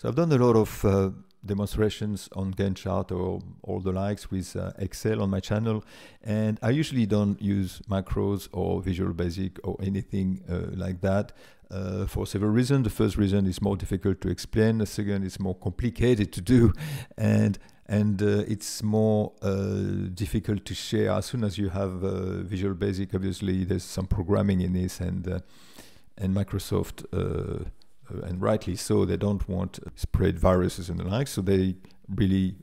So I've done a lot of uh, demonstrations on Gantt chart or all the likes with uh, Excel on my channel, and I usually don't use macros or Visual Basic or anything uh, like that. Uh, for several reasons. The first reason is more difficult to explain. The second is more complicated to do, and and uh, it's more uh, difficult to share. As soon as you have uh, Visual Basic, obviously there's some programming in this, and and Microsoft, and rightly so, they don't want spread viruses and the like, so they really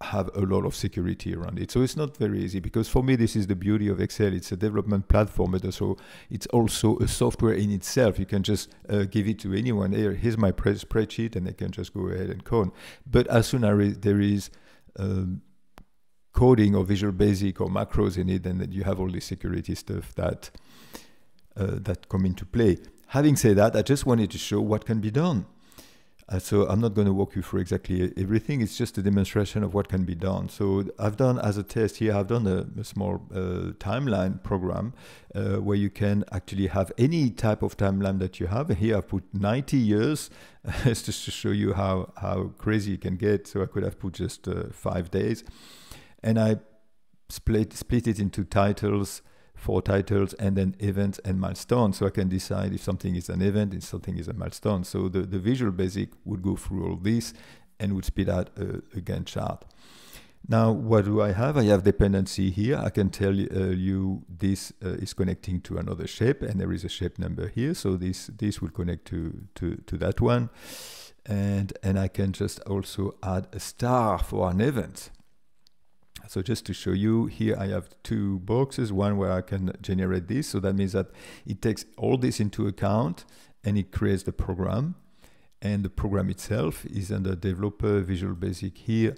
have a lot of security around it. So it's not very easy because for me, this is the beauty of Excel. It's a development platform, but also it's also a software in itself. You can just uh, give it to anyone. Here, here's my spreadsheet, and they can just go ahead and code. But as soon as there is um, coding or Visual Basic or macros in it, and then you have all the security stuff that that come into play. Having said that, I just wanted to show what can be done. Uh, so I'm not going to walk you through exactly everything. It's just a demonstration of what can be done. So I've done as a test here, I've done a, a small uh, timeline program uh, where you can actually have any type of timeline that you have. Here I've put 90 years just to show you how, how crazy it can get. So I could have put just uh, five days. And I split, split it into titles, four titles and then events and milestones. So I can decide if something is an event, if something is a milestone. So the, the Visual Basic would go through all this and would spit out a, a Gantt chart. Now, what do I have? I have dependency here. I can tell uh, you this uh, is connecting to another shape, and there is a shape number here. So this this will connect to to to that one, and and I can just also add a star for an event. So just to show you, here I have two boxes, one where I can generate this. So that means that it takes all this into account and it creates the program. And the program itself is under developer Visual Basic here.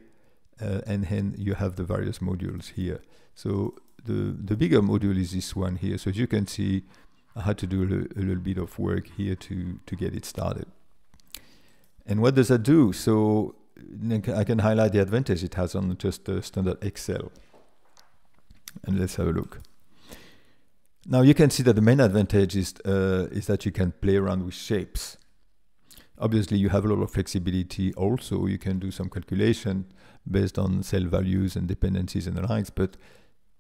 Uh, and then you have the various modules here. So the, the bigger module is this one here. So as you can see, I had to do a, a little bit of work here to, to get it started. And what does that do? So I can highlight the advantage it has on just standard Excel. And let's have a look. Now you can see that the main advantage is, uh, is that you can play around with shapes. Obviously you have a lot of flexibility also. You can do some calculation based on cell values and dependencies and the likes, but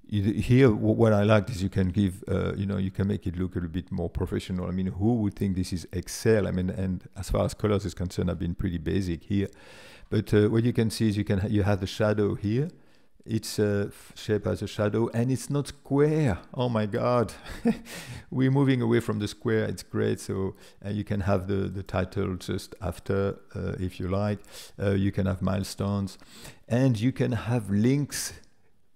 here what I like is you can give uh, you know you can make it look a little bit more professional I mean who would think this is Excel I mean and as far as colors is concerned I've been pretty basic here but uh, what you can see is you can ha you have the shadow here. It's a shape as a shadow and it's not square. Oh my God. We're moving away from the square. It's great. So uh, you can have the, the title just after uh, if you like. Uh, you can have milestones and you can have links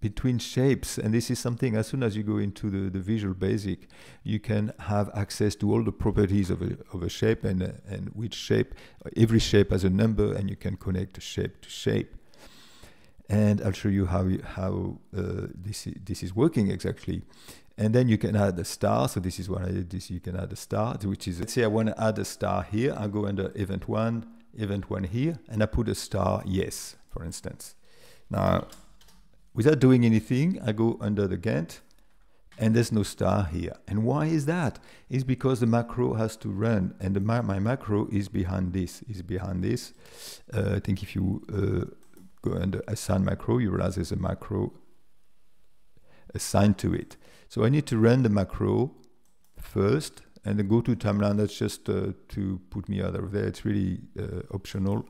between shapes and this is something as soon as you go into the, the visual basic you can have access to all the properties of a, of a shape and, uh, and which shape every shape has a number and you can connect shape to shape. And I'll show you how how uh, this this is working exactly. And then you can add a star. So this is what I did. This you can add a star which is let's say I want to add a star here. I go under event one event one here and I put a star yes for instance. Now without doing anything, I go under the Gantt and there's no star here. And why is that? It's because the macro has to run and the, my macro is behind this, is behind this. Uh, I think if you uh, go under assign macro, you realize there's a macro assigned to it. So I need to run the macro first and then go to timeline, that's just uh, to put me out of there. It's really uh, optional.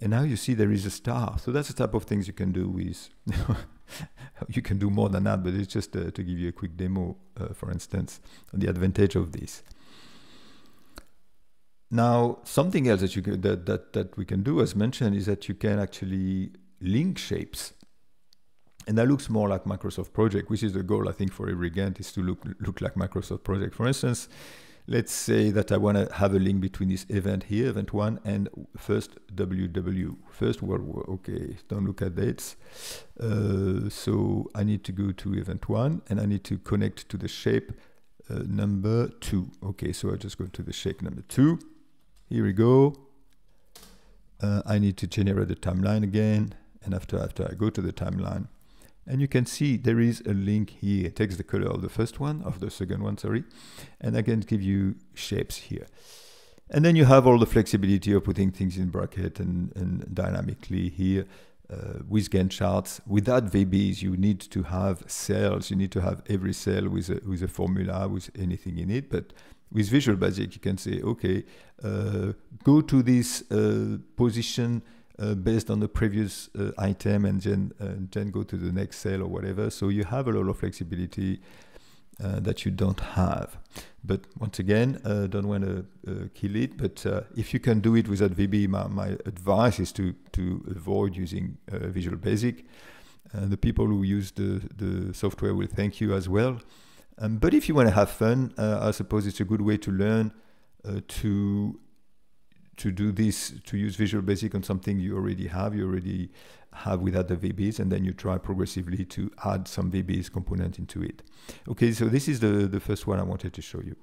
And now you see there is a star. So that's the type of things you can do with. you can do more than that, but it's just uh, to give you a quick demo, uh, for instance, the advantage of this. Now, something else that you can, that, that that we can do, as mentioned, is that you can actually link shapes, and that looks more like Microsoft Project, which is the goal I think for every Gantt is to look look like Microsoft Project. For instance, let's say that I want to have a link between this event here, event one, and first WW, first World War. Okay, don't look at dates. Uh, so I need to go to event one, and I need to connect to the shape uh, number two. Okay, so I just go to the shape number two. Here we go. Uh, I need to generate the timeline again, and after after I go to the timeline, and you can see there is a link here. It takes the color of the first one, of the second one, sorry. And I can give you shapes here. And then you have all the flexibility of putting things in bracket and, and dynamically here uh, with Gantt charts. Without VBs, you need to have cells. You need to have every cell with a, with a formula, with anything in it. But with Visual Basic, you can say, okay, uh, go to this uh, position uh, based on the previous uh, item and then, uh, then go to the next cell or whatever. So you have a lot of flexibility uh, that you don't have. But once again, uh, don't want to kill it. But if you can do it without VB, my, my advice is to, to avoid using Visual Basic. And the people who use the, the software will thank you as well. Um, but if you want to have fun, I suppose it's a good way to learn to to do this, to use Visual Basic on something you already have, you already have without the VBs, and then you try progressively to add some VBs component into it. Okay, so this is the, the first one I wanted to show you.